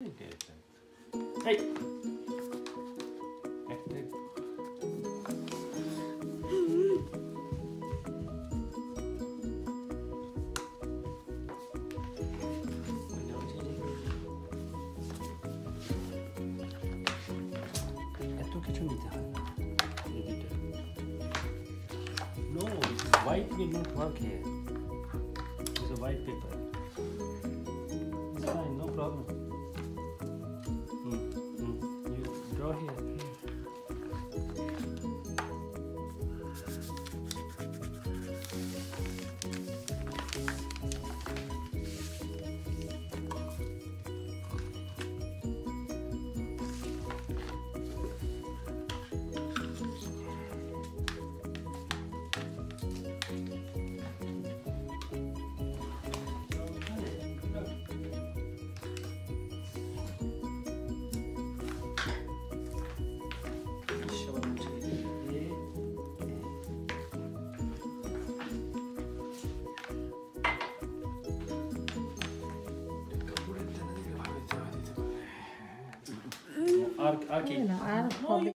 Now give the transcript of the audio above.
It isn't. Hey! No, white will not work here. It's a white paper. ar- know, I.